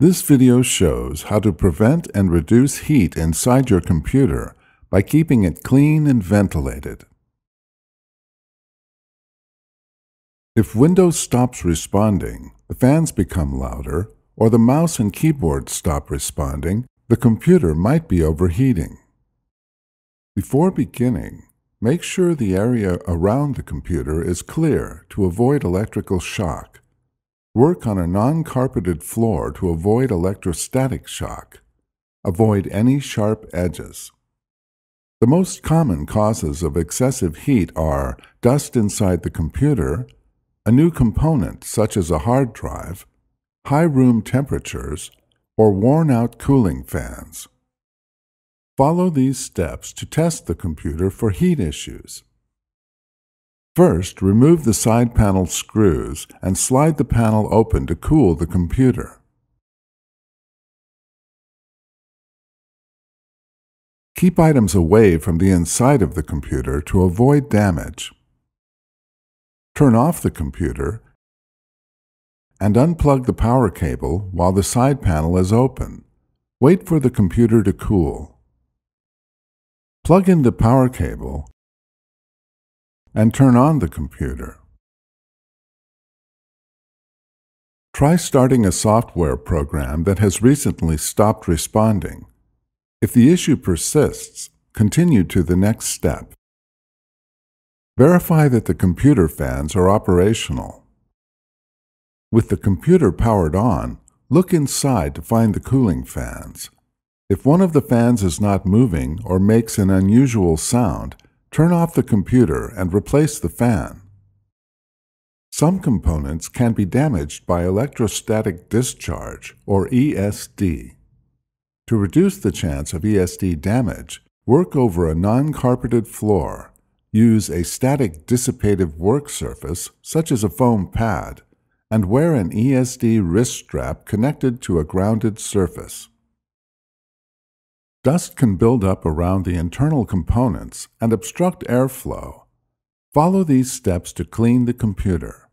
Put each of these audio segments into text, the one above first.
This video shows how to prevent and reduce heat inside your computer by keeping it clean and ventilated. If Windows stops responding, the fans become louder, or the mouse and keyboard stop responding, the computer might be overheating. Before beginning, make sure the area around the computer is clear to avoid electrical shock. Work on a non-carpeted floor to avoid electrostatic shock. Avoid any sharp edges. The most common causes of excessive heat are dust inside the computer, a new component such as a hard drive, high room temperatures, or worn-out cooling fans. Follow these steps to test the computer for heat issues. First, remove the side panel screws and slide the panel open to cool the computer. Keep items away from the inside of the computer to avoid damage. Turn off the computer and unplug the power cable while the side panel is open. Wait for the computer to cool. Plug in the power cable and turn on the computer. Try starting a software program that has recently stopped responding. If the issue persists, continue to the next step. Verify that the computer fans are operational. With the computer powered on, look inside to find the cooling fans. If one of the fans is not moving or makes an unusual sound, Turn off the computer and replace the fan. Some components can be damaged by electrostatic discharge, or ESD. To reduce the chance of ESD damage, work over a non-carpeted floor. Use a static dissipative work surface, such as a foam pad, and wear an ESD wrist strap connected to a grounded surface. Dust can build up around the internal components and obstruct airflow. Follow these steps to clean the computer.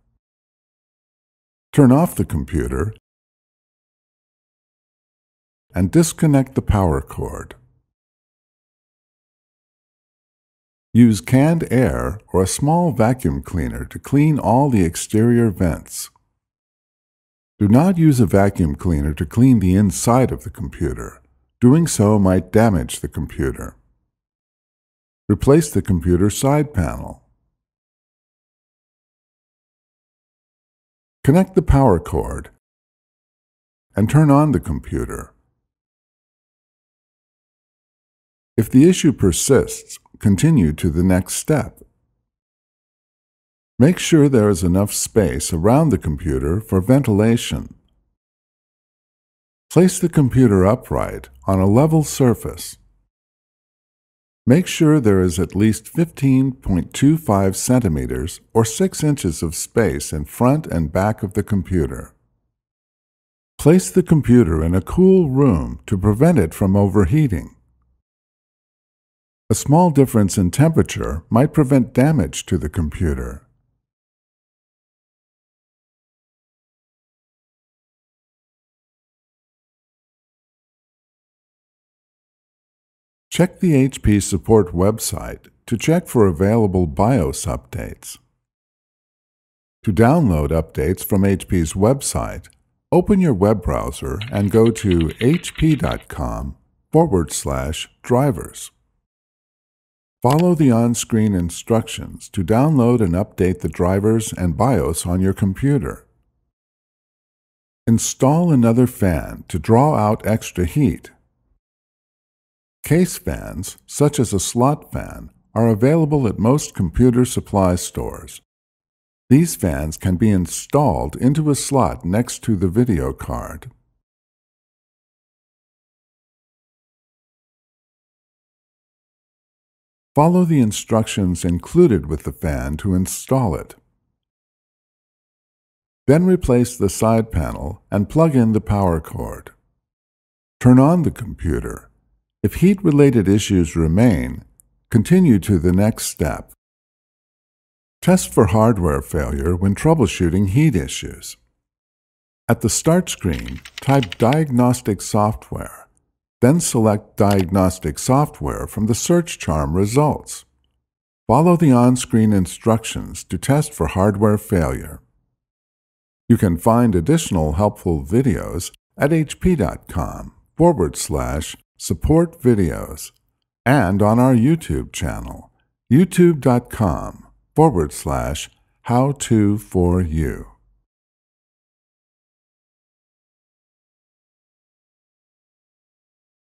Turn off the computer and disconnect the power cord. Use canned air or a small vacuum cleaner to clean all the exterior vents. Do not use a vacuum cleaner to clean the inside of the computer. Doing so might damage the computer. Replace the computer side panel. Connect the power cord and turn on the computer. If the issue persists, continue to the next step. Make sure there is enough space around the computer for ventilation. Place the computer upright on a level surface. Make sure there is at least 15.25 centimeters or 6 inches of space in front and back of the computer. Place the computer in a cool room to prevent it from overheating. A small difference in temperature might prevent damage to the computer. Check the HP support website to check for available BIOS updates. To download updates from HP's website, open your web browser and go to hp.com forward slash drivers. Follow the on-screen instructions to download and update the drivers and BIOS on your computer. Install another fan to draw out extra heat Case fans, such as a slot fan, are available at most computer supply stores. These fans can be installed into a slot next to the video card. Follow the instructions included with the fan to install it. Then replace the side panel and plug in the power cord. Turn on the computer if heat-related issues remain, continue to the next step. Test for hardware failure when troubleshooting heat issues. At the start screen, type Diagnostic Software, then select Diagnostic Software from the search charm results. Follow the on-screen instructions to test for hardware failure. You can find additional helpful videos at hp.com forward slash support videos and on our YouTube channel, youtube.com forward slash how to for you.